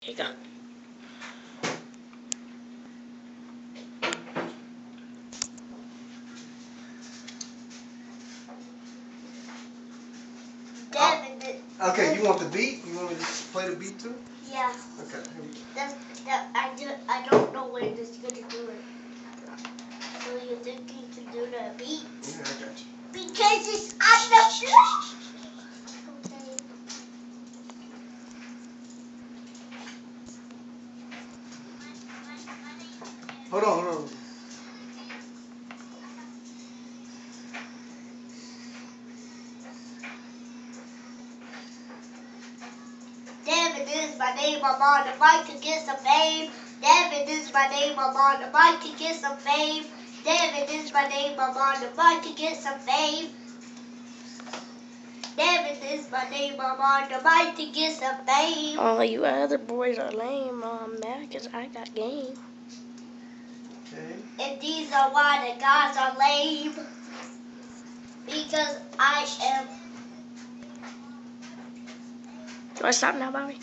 Here you go. Devin, th- Okay, you want the beat? You want me to play the beat too? yeah, Okay. here we go. that's, that, I, do, I don't know when it's gonna do it. So you think you can do the beat? Yeah, I got you. Because it's on the floor. Hold on, hold on. Devin this is my name, I'm on the mic to get some fame. Devin this is my name, I'm on the mic to get some fame. Devin this is my name, I'm on the mic to get some fame. Devin is my name, I'm on the mic to get some fame. Oh, you other boys are lame, um, man, because I got game. Okay. And these are why the guys are lame. Because I am Do I stop now, Bobby?